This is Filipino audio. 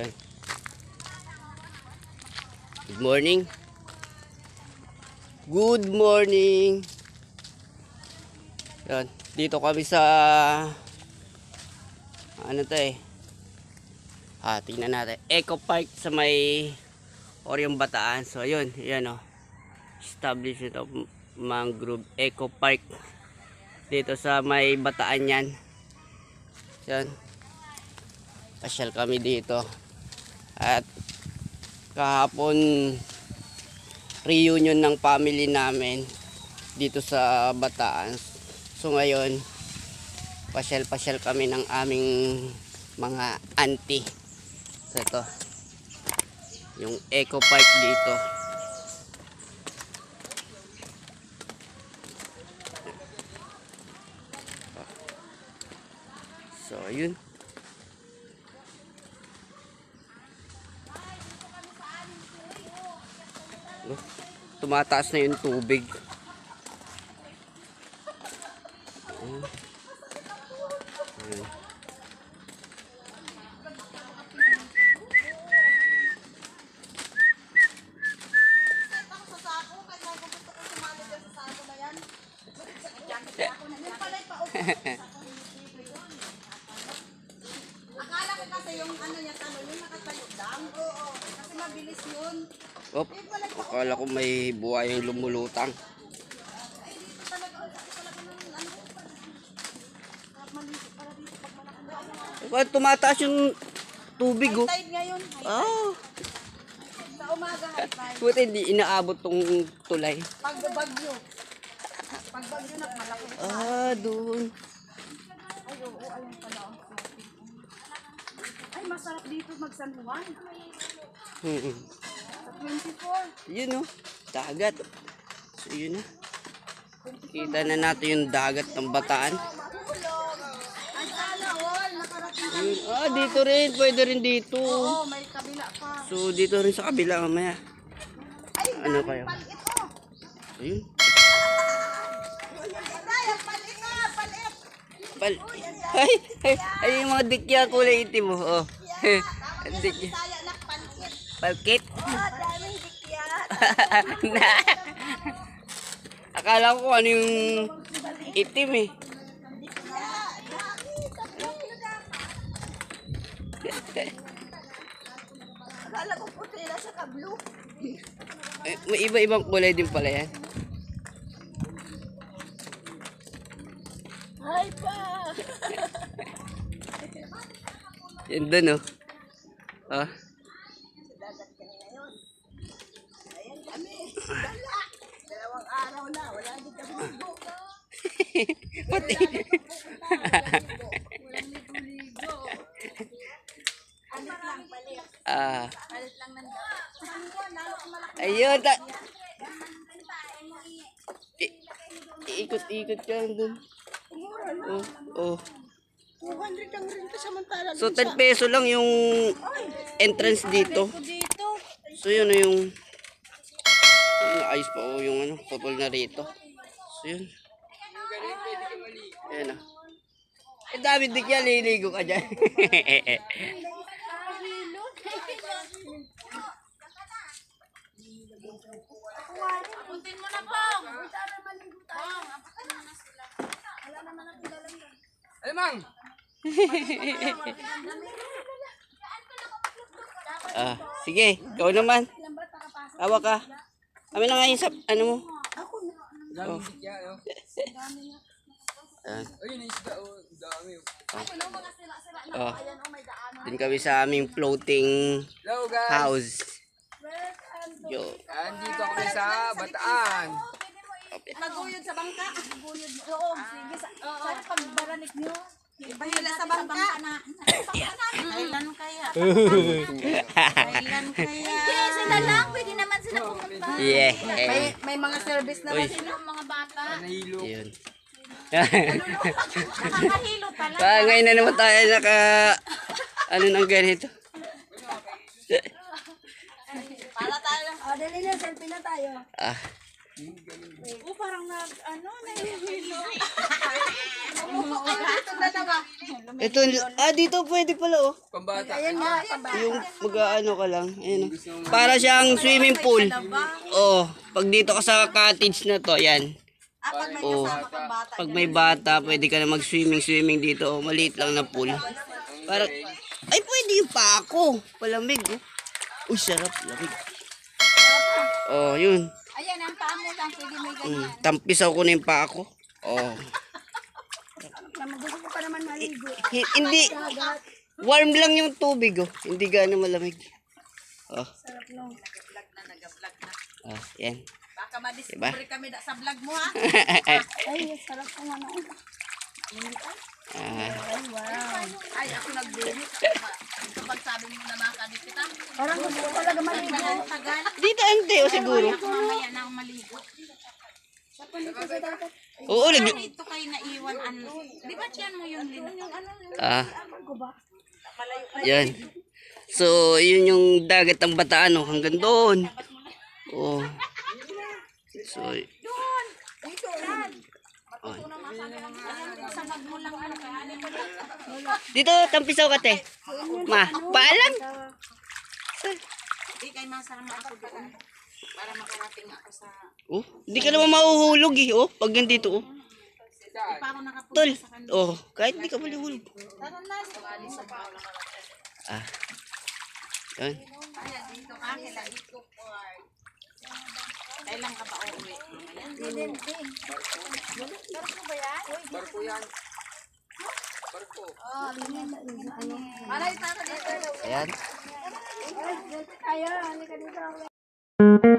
Yan. Good morning. Good morning. Yan. Dito kami sa ano to eh. Ah, tingnan natin. Eco Park sa may Oriong Bataan. So, ayun. Yan o. Establishment of Mangrove Eco Park. Dito sa may Bataan yan. Yan. Pasyal kami dito. At kahapon reunion ng family namin dito sa Bataan. So ngayon, pasyal-pasyal kami ng aming mga auntie. So ito, yung Eco Park dito. So, ayun. Sako na yan. Yan pala yung paupo. Akala ko kasi yung ano niya talo, yung nakatayo lang. Oo, kasi mabilis yun. Op, akala ko may buhayang lumulutang. Bakit tumataas yung tubig oh? Tide ngayon. Ah, Sa umaga, high tide. buti hindi inaabot tong tulay. Pag bagyo. Pag bagyo na, malaki. Ah, doon. Ay, oo, ayun pala. shopping. Ay, masarap dito mag San Juan. Hmm. Sa 24. Yun oh, dagat. So yun na. Kita na natin yung dagat ng bataan. Yun. Ah, dito rin. Pwede rin dito. Oo, may kabila pa. So dito rin sa kabila mamaya. Ay, Ano kayo? oh. Ayun. Palit. Pal ay, ay, ay, yung mga dikya kulay itim mo. Oh. Yan dikya. Palit. Palkit. Ah, daming na. Akala ko ano yung itim eh. Akala ko puti na sa kablo. Eh, May iba-ibang kulay din pala yan. Ay pa. Yan doon oh. Ah. Dagat kami ngayon. Ayan kami. Dala. Dalawang araw na. Wala din kami ligo. Pati. Walang ligo-ligo. Palit lang, palit. ah. Palit lang ng dagat. Saan mo, lalo kang malaki. Ayun. Ta- Ikot-ikot ka lang dun. Oh, oh. 200 ang renta samantala. So 10 peso lang yung entrance dito. So yun oh, yung yung ayos pa oh, yung ano, putol na rito. So yun. Ayan oh. Eh dami dik yan, liligo ka dyan. Apuntin mo na. Bong, apuntin mo na sila. Wala naman ang dalang yan. Ay, mang! ah, sige, ikaw naman. Hawak ka. Kami na nga yung sap, ano mo. Dami sikya, no? Ayan. Ayun, isda, oh. Dami, oh. Ano mga sila-sila na. Oh. Ayan, oh, may daanan. Din kami sa aming floating Hello, guys! house. Yo. Andito kami sa Bataan. Maguyod sa bangka. Maguyod mo. Oo, sige. Sa, sana pag baranik nyo. Bayula sa bangka. na. Kailan kaya? Kailan kaya? Hindi, sila lang. Pwede naman sila pumunta. Yeah. May, may mga service naman sila mga bata. Nahilo. Yun. Nakakahilo pala. Ah, ngayon na naman tayo naka ano nang ganito. Para tayo. O, dali na. Selfie na tayo. Ah, Oo, parang nag, ano, nahihilo. Ito, ah, dito pwede pala, oh. Pambata. Yung mag-ano ka lang. Ayan, oh. Para siyang swimming pool. Oh, pag dito ka sa cottage na to, yan. Ah, pag may Oh, kasama kang bata. pag may bata, pwede ka na mag-swimming, swimming dito. Oh, maliit lang na pool. Para, ay, pwede yung pako. Palamig, oh. Uy, sarap, lamig. Oh, yun. Ayan, ang paa mo lang, pwede may ganyan. Mm, tampisaw ko na yung pako. Oh. Gusto ko pa naman maligo. Hi- hindi, warm lang yung tubig, oh. Hindi gaano malamig. Oh. Sarap no. Nag-vlog na, nag-vlog na. Oh, yan. Madiscover kami da- sa vlog mo ha. Ay, sarap ko ano. Ah, Ay, wow. Ay, ako nag-binit. Kapag sabi mo na makadit kita. Parang gusto ko talaga maligo. Tagal. dito ante, oh, siguro. Mamaya na ako maligo. Oo, nag... Ito kayo naiwan ano. Di ba tiyan mo yun, Lin? Yung ano, Ah. Yan. So, yun yung dagat ng Bataan, oh, hanggang doon. Oh. So, Dito, Dad. Sa mag mo lang ano. dito, tampisaw ka, te. Ma, paalam. Di kay masama ako doon. Para makarating ako sa... Oh, hindi ka naman mahuhulog, eh. Oh, pag nandito, oh. Tol. Oh, kahit hindi ka malihulog. Ah. Yan. Kaya dito ka, dito Park. Kailan ka pa uwi? Barko yan. Barko. Malay tayo dito. Ayan. Kaya, halika dito.